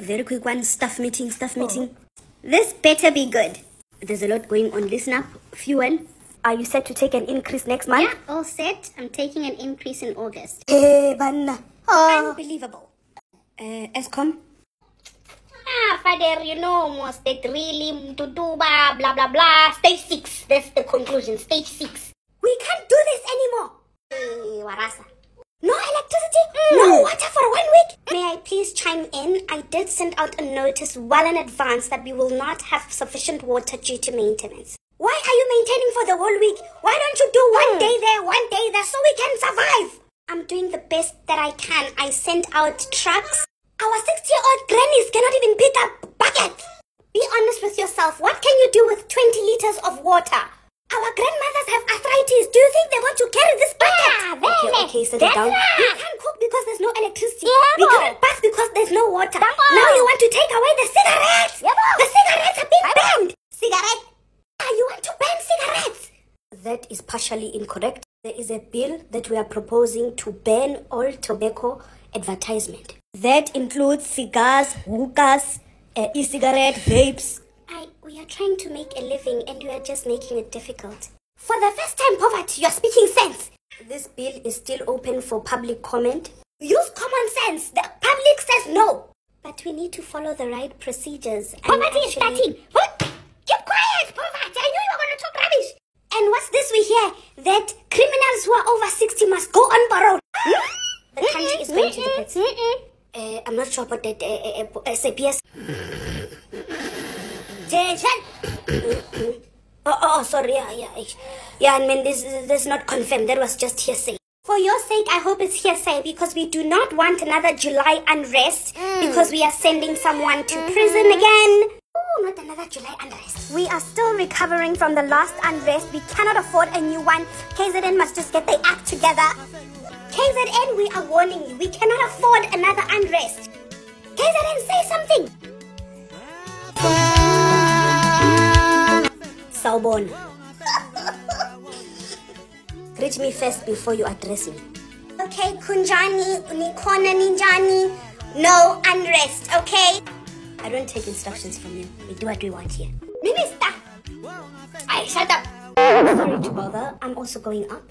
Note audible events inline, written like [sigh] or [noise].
A very quick one. Staff meeting, staff meeting. This better be good. There's a lot going on. Listen up. Fuel. Are you set to take an increase next month? Yeah, all set. I'm taking an increase in August. Hey, [laughs] banna. Oh. Unbelievable. Uh, Eskom. Ah, father, you know almost that really to do blah blah blah blah. Stage six. That's the conclusion. Stage six. We can't do this anymore. Eh, Warasa. No electricity, no water for one week. May I please chime in? I did send out a notice well in advance that we will not have sufficient water due to maintenance. Why are you maintaining for the whole week? Why don't you do one day there, one day there, so we can survive? I'm doing the best that I can. I sent out trucks. Our 60-year-old grannies cannot even pick up buckets. Be honest with yourself. What can you do with 20 liters of water? Our grandmothers have arthritis. Do you think they want to carry this bucket? Ah, okay, okay, settle down. right. We because there's no electricity. Yeah, we can't bath because there's no water. Now you want to take away the cigarettes. The cigarettes are being banned. Cigarette? Ah, you want to ban cigarettes? That is partially incorrect. There is a bill that we are proposing to ban all tobacco advertisement. That includes cigars, hookahs, uh, e-cigarette, vapes. I, we are trying to make a living and you are just making it difficult. For the first time, poverty, you're speaking sense. This bill is still open for public comment. Use common sense. The public says no. But we need to follow the right procedures. Poverty is starting. What? Keep quiet, poverty. I knew you were going to talk rubbish. And what's this we hear? That criminals who are over 60 must go on parole. [laughs] The country is going to the pits. Uh, I'm not sure about that. Uh, uh, uh, SAPS. Attention. [laughs] [coughs] [coughs] [coughs] oh, oh, oh, sorry. Yeah, yeah. Yeah, I mean, this, this is not confirmed. That was just hearsay. For your sake, I hope it's hearsay because we do not want another July unrest mm. because we are sending someone to mm-hmm. prison again. Oh, not another July unrest. We are still recovering from the last unrest. We cannot afford a new one. KZN must just get their act together. KZN, we are warning you. We cannot afford another unrest. KZN, say something. Sawubona. Greet me first before you address me. Okay, Kunjani, Unikona Ninjani. No unrest, okay? I don't take instructions from you. We do what we want here. Minister. I shut up. Sorry to bother. I'm also going up.